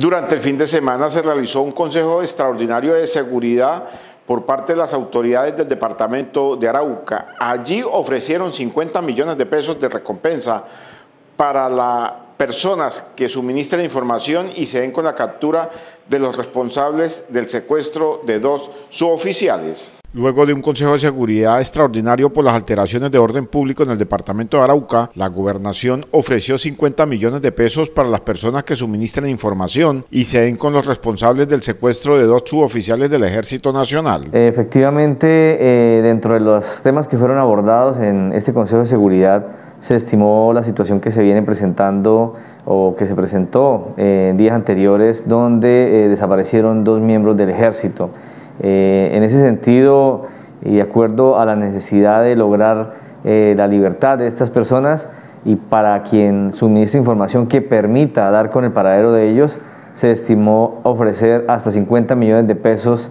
Durante el fin de semana se realizó un Consejo Extraordinario de Seguridad por parte de las autoridades del departamento de Arauca. Allí ofrecieron 50 millones de pesos de recompensa para las personas que suministren información y se den con la captura de los responsables del secuestro de dos suboficiales. Luego de un Consejo de Seguridad extraordinario por las alteraciones de orden público en el departamento de Arauca, la gobernación ofreció 50 millones de pesos para las personas que suministren información y se den con los responsables del secuestro de dos suboficiales del Ejército Nacional. Efectivamente, eh, dentro de los temas que fueron abordados en este Consejo de Seguridad, se estimó la situación que se viene presentando o que se presentó en días anteriores, donde eh, desaparecieron dos miembros del Ejército. Eh, en ese sentido, y de acuerdo a la necesidad de lograr eh, la libertad de estas personas y para quien suministre información que permita dar con el paradero de ellos, se estimó ofrecer hasta 50 millones de pesos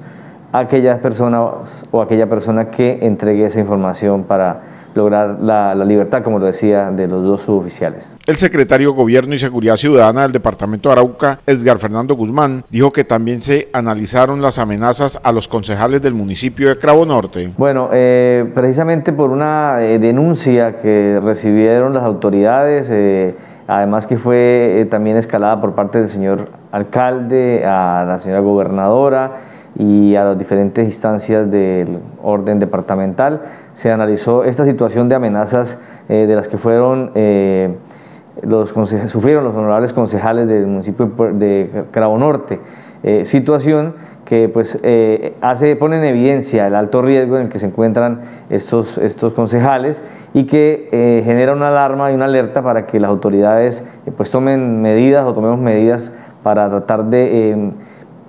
a aquellas personas o aquella persona que entregue esa información para lograr la, libertad, como lo decía, de los dos suboficiales. El secretario de Gobierno y Seguridad Ciudadana del Departamento de Arauca, Edgar Fernando Guzmán, dijo que también se analizaron las amenazas a los concejales del municipio de Cravo Norte. Bueno, eh, precisamente por una eh, denuncia que recibieron las autoridades, eh, además que fue también escalada por parte del señor alcalde, a la señora gobernadora, y a las diferentes instancias del orden departamental. Se analizó esta situación de amenazas eh, de las que fueron eh, los sufrieron los honorables concejales del municipio de Cravo Norte, eh, situación que pues hace, pone en evidencia el alto riesgo en el que se encuentran estos, estos concejales y que genera una alarma y una alerta para que las autoridades pues tomen medidas o tomemos medidas para tratar de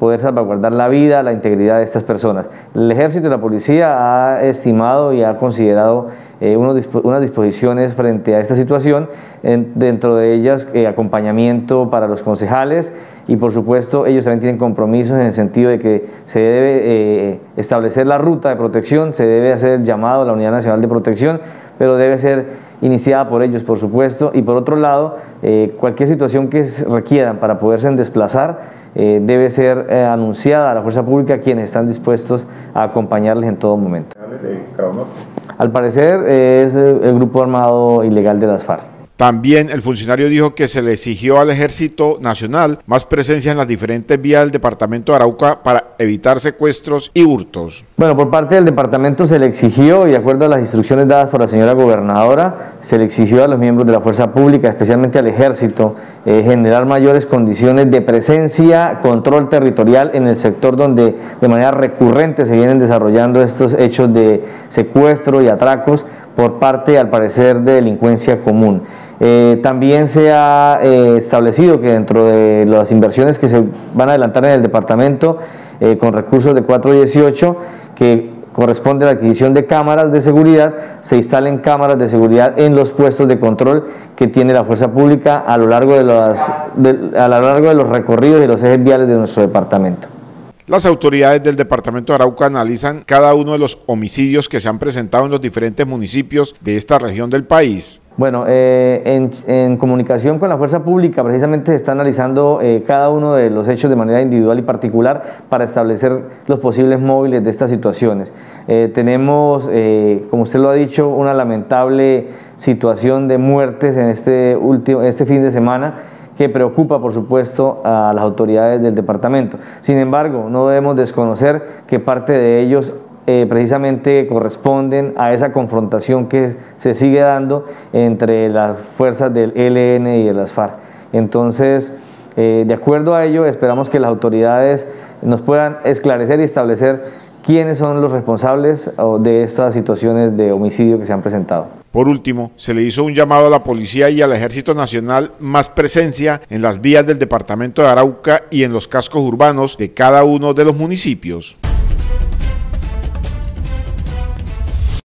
poder salvaguardar la vida, la integridad de estas personas. El ejército y la policía ha estimado y ha considerado eh, unas disposiciones frente a esta situación, dentro de ellas eh, acompañamiento para los concejales y por supuesto ellos también tienen compromisos en el sentido de que se debe eh, establecer la ruta de protección, se debe hacer el llamado a la Unidad Nacional de Protección, pero debe ser iniciada por ellos, por supuesto, y por otro lado, cualquier situación que requieran para poderse desplazar, eh, debe ser eh, anunciada a la fuerza pública quienes están dispuestos a acompañarles en todo momento. Al parecer es el grupo armado ilegal de las FARC. También el funcionario dijo que se le exigió al Ejército Nacional más presencia en las diferentes vías del departamento de Arauca para evitar secuestros y hurtos. Bueno, por parte del departamento se le exigió, y de acuerdo a las instrucciones dadas por la señora gobernadora, se le exigió a los miembros de la fuerza pública, especialmente al Ejército, eh, generar mayores condiciones de presencia, control territorial en el sector donde de manera recurrente se vienen desarrollando estos hechos de secuestro y atracos por parte, al parecer, de delincuencia común. Eh, también se ha eh, establecido que dentro de las inversiones que se van a adelantar en el departamento eh, con recursos de 418, que corresponde a la adquisición de cámaras de seguridad, se instalen cámaras de seguridad en los puestos de control que tiene la fuerza pública a lo largo de, a lo largo de los recorridos y los ejes viales de nuestro departamento. Las autoridades del departamento de Arauca analizan cada uno de los homicidios que se han presentado en los diferentes municipios de esta región del país. Bueno, eh, en, comunicación con la fuerza pública precisamente se está analizando eh, cada uno de los hechos de manera individual y particular para establecer los posibles móviles de estas situaciones. Eh, tenemos, como usted lo ha dicho, una lamentable situación de muertes en este, último, este fin de semana que preocupa, por supuesto, a las autoridades del departamento. Sin embargo, no debemos desconocer que parte de ellos eh, precisamente corresponden a esa confrontación que se sigue dando entre las fuerzas del ELN y de las FARC. Entonces, eh, de acuerdo a ello, esperamos que las autoridades nos puedan esclarecer y establecer quiénes son los responsables de estas situaciones de homicidio que se han presentado. Por último, se le hizo un llamado a la Policía y al Ejército Nacional más presencia en las vías del departamento de Arauca y en los cascos urbanos de cada uno de los municipios.